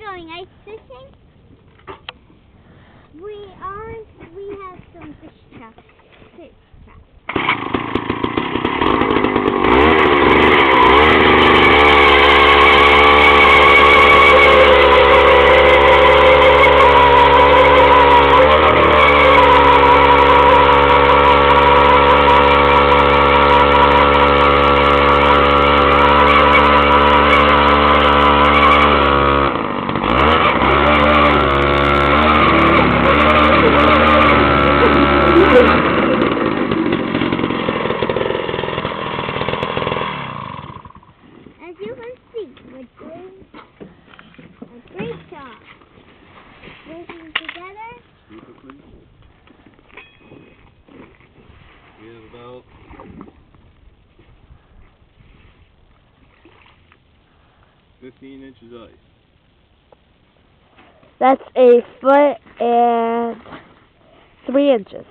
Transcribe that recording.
going ice fishing. We are. We have some fish traps. As you can see, we're doing a great job. Working together. Beautifully. We have about fifteen inches ice. That's a foot and three inches.